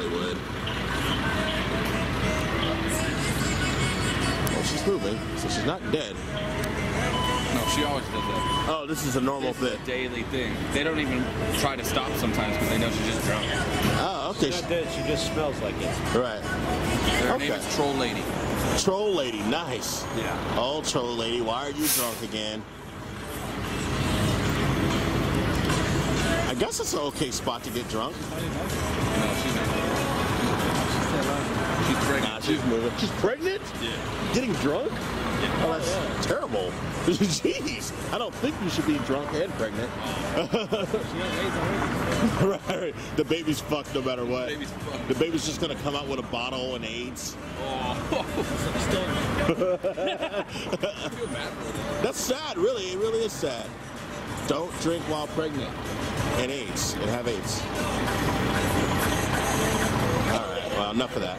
probably would. Well, oh, she's moving, so she's not dead. No, she always does that. Oh, this is a normal It's a thing. daily thing. They don't even try to stop sometimes because they know she's just drunk. Oh, okay. She's not dead. She just smells like it. Right. Her name Okay. is Troll Lady. Troll lady, nice. Yeah. Oh, troll lady, why are you drunk again? Guess it's an okay spot to get drunk. No, she's not. She's pregnant. Nah, she's moving. She's pregnant? Yeah. Getting drunk? Yeah. Oh, that's terrible. Jeez. I don't think you should be drunk and pregnant. right, right. The baby's fucked no matter what. The Baby's fucked. The baby's just gonna come out with a bottle and AIDS. Oh. I feel bad for her. That's sad, really. It really is sad. Don't drink while pregnant and have AIDS. All right. Well, enough of that.